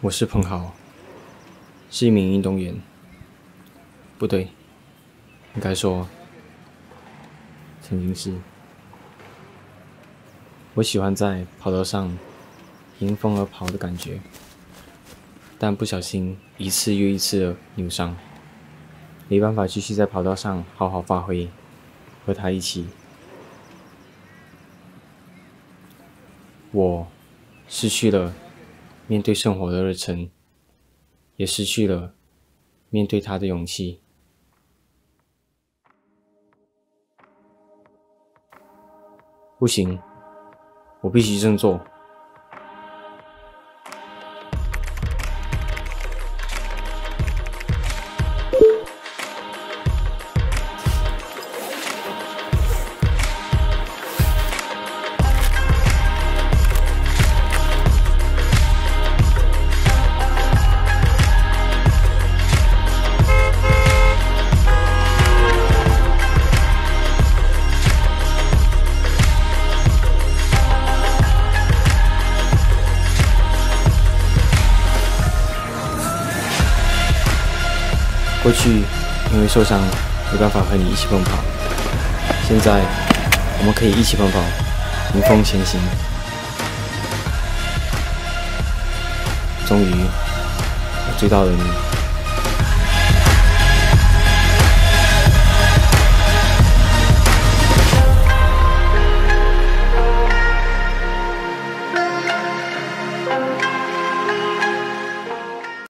我是彭豪，是一名运动员。不对，应该说曾经是。我喜欢在跑道上迎风而跑的感觉，但不小心一次又一次的扭伤，没办法继续在跑道上好好发挥，和他一起。我失去了面对生活的热忱，也失去了面对他的勇气。不行，我必须振作。过去因为受伤没办法和你一起奔跑，现在我们可以一起奔跑，迎风前行。终于，我追到了你。